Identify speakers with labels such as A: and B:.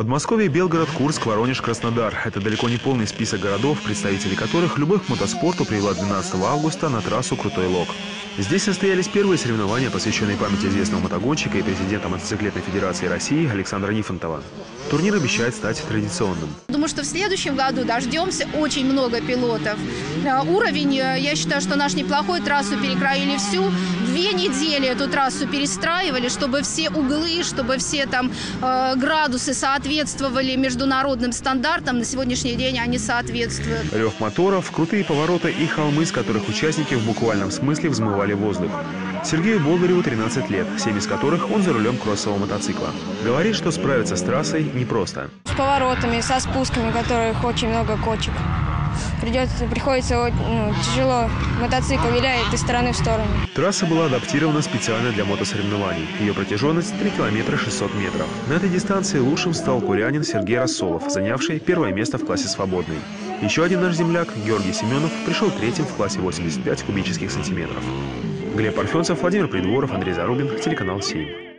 A: Подмосковье, Белгород, Курск, Воронеж, Краснодар. Это далеко не полный список городов, представители которых любовь к мотоспорту привела 12 августа на трассу Крутой Лог. Здесь состоялись первые соревнования, посвященные памяти известного мотогонщика и президента мотоциклетной федерации России Александра Нифонтова. Турнир обещает стать традиционным.
B: Думаю, что в следующем году дождемся очень много пилотов. Э, Уровень, э, я считаю, что наш неплохой. Трассу перекроили всю. Две недели эту трассу перестраивали, чтобы все углы, чтобы все там э, градусы соответствовали международным стандартам. На сегодняшний день они соответствуют.
A: Рев моторов, крутые повороты и холмы, с которых участники в буквальном смысле взмывали воздух. Сергею Болдыреву 13 лет, 7 из которых он за рулем кроссового мотоцикла. Говорит, что справиться с трассой непросто.
C: С поворотами, со спусками, которых очень много кочек. Придется, приходится ну, тяжело. Мотоцикл виляет из стороны в сторону.
A: Трасса была адаптирована специально для мотосоревнований. Ее протяженность 3 километра 600 метров. На этой дистанции лучшим стал курянин Сергей Рассолов, занявший первое место в классе свободный. Еще один наш земляк, Георгий Семенов, пришел третьим в классе 85 кубических сантиметров. Глеб Парфенцев, Владимир Придворов, Андрей Зарубин, телеканал 7.